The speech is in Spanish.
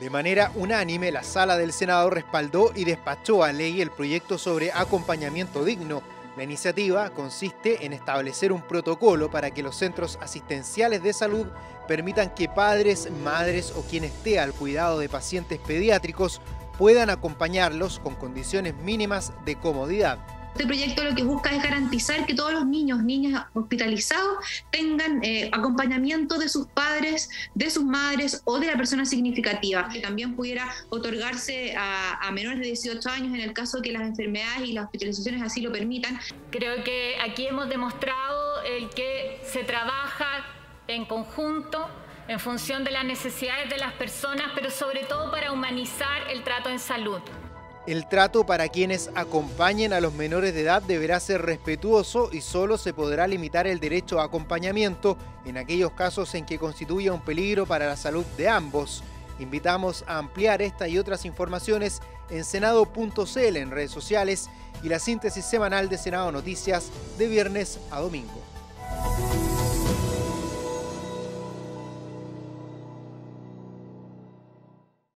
De manera unánime, la sala del Senado respaldó y despachó a ley el proyecto sobre acompañamiento digno. La iniciativa consiste en establecer un protocolo para que los centros asistenciales de salud permitan que padres, madres o quien esté al cuidado de pacientes pediátricos puedan acompañarlos con condiciones mínimas de comodidad. Este proyecto lo que busca es garantizar que todos los niños, niñas hospitalizados tengan eh, acompañamiento de sus padres, de sus madres o de la persona significativa. Que también pudiera otorgarse a, menores de 18 años en el caso de que las enfermedades y las hospitalizaciones así lo permitan. Creo que aquí hemos demostrado el que se trabaja en conjunto en función de las necesidades de las personas, pero sobre todo para humanizar el trato en salud. El trato para quienes acompañen a los menores de edad deberá ser respetuoso y solo se podrá limitar el derecho a acompañamiento en aquellos casos en que constituya un peligro para la salud de ambos. Invitamos a ampliar esta y otras informaciones en senado.cl en redes sociales y la síntesis semanal de Senado Noticias de viernes a domingo.